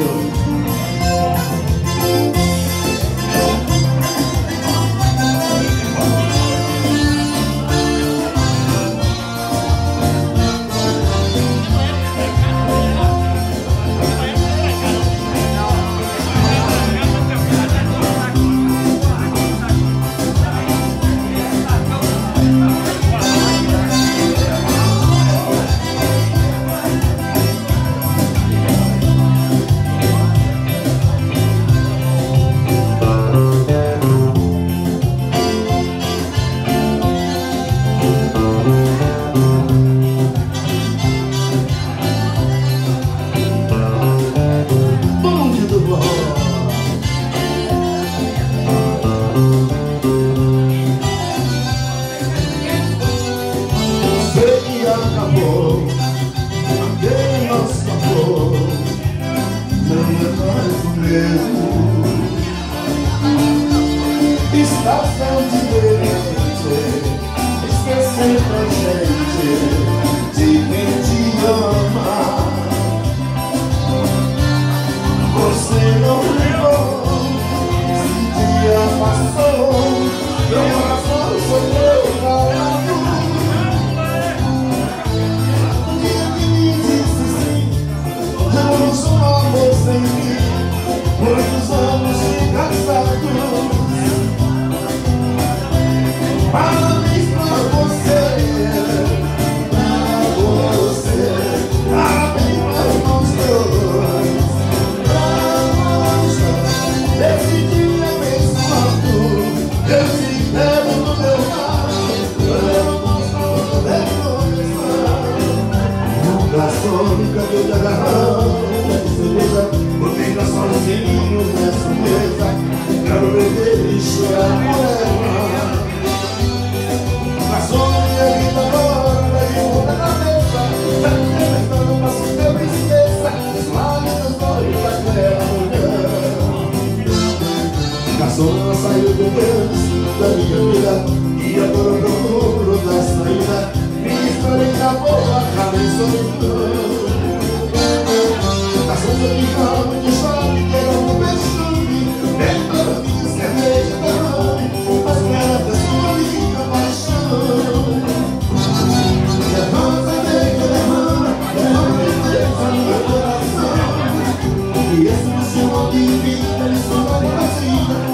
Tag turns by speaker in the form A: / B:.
A: Deus. acabou Cadê nosso amor, Não é mais o mesmo. Só saiu de Deus da minha vida E agora eu procuro da saída. Me estarei na boa cabeça solidão A sombra de calma de chave Que era um perfume Dentro da minha cerveja não Mas era da sua linda paixão. Levanta, deita, derrama Derrama tristeza no meu coração. E esse é o seu nome de vida Ele só vai